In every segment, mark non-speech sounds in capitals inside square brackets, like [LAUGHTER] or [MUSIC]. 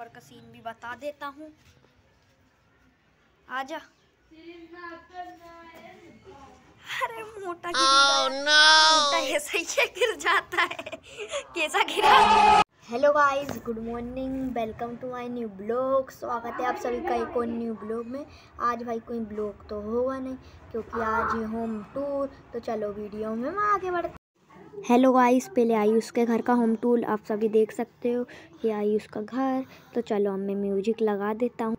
ऊपर का सीन भी बता देता हूँ। आजा। अरे मोटा oh, no. मोटा ऐसा ही गिर जाता है। कैसा गिरा? Hello guys good morning welcome to my new blog स्वागत है आप सभी का एक और न्यू ब्लॉग में। आज भाई कोई ब्लॉग तो होगा नहीं क्योंकि आज ही होम टूर तो चलो वीडियो में मैं आगे बढ़ते हेलो गाइस, पहले आई उसके घर का होम टूल आप सभी देख सकते हो। ये आई उसका घर तो चलो अब मैं म्यूज़िक लगा देता हूँ।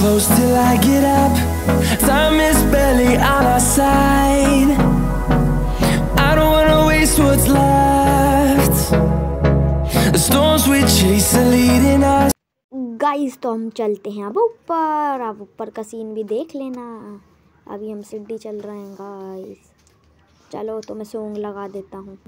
Close till I get up Time is barely on our side I don't wanna waste what's left The storms we chase are leading us guys तो हम चलते हैं अब ऊपर अब ऊपर का सीन भी देख लेना अभी हम सीढ़ी चल रहे हैं गाइस चलो तो मैं सॉन्ग लगा देता हूँ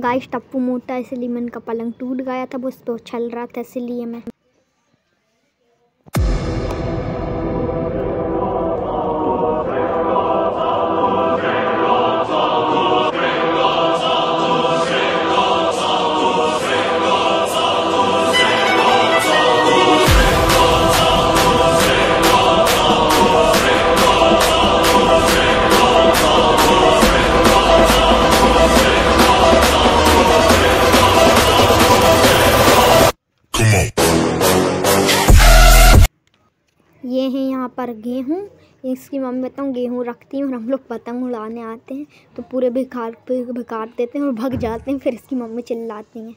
गाइस, टप्पू मोटा इसलिए मन का पलंग टूट गया था वो उस पर रहा था, इसलिए मैं ये है यहाँ पर गेहूँ। इसकी मम्मी बताऊँ गेहूँ रखती हैं और हम लोग पतंग उड़ाने आते हैं। तो पूरे भिखार पे भिखार देते हैं और भग जाते हैं फिर इसकी मम्मी चिल्लाती हैं।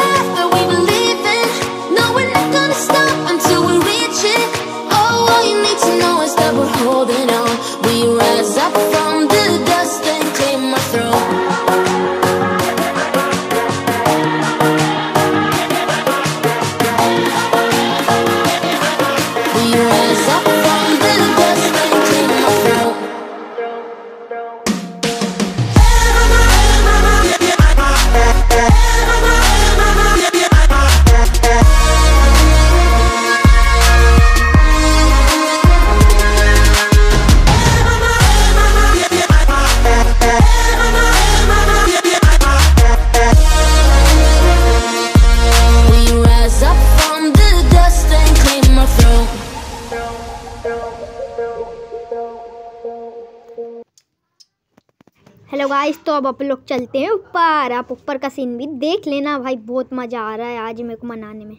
hello guys तो अब आप लोग चलते हैं ऊपर। आप ऊपर का सीन भी देख लेना। भाई, बहुत मज़ा आ रहा है आज मेरे को मनाने में।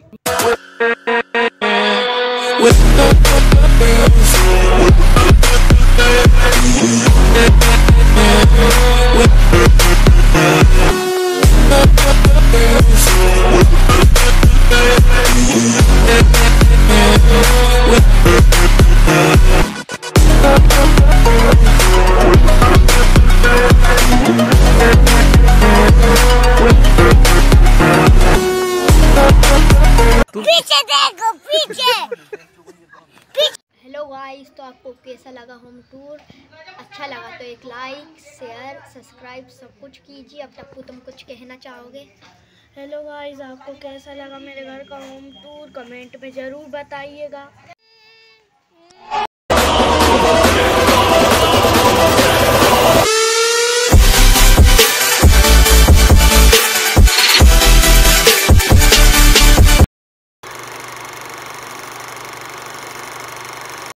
पीछे देखो पीछे। [LAUGHS] हेलो गाइस तो आपको कैसा लगा होम टूर अच्छा लगा तो एक लाइक शेयर सब्सक्राइब सब कुछ कीजिए। अब तक तुम कुछ कहना चाहोगे? हेलो गाइस आपको कैसा लगा मेरे घर का होम टूर कमेंट में ज़रूर बताइएगा।